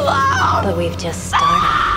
alone! But we've just started.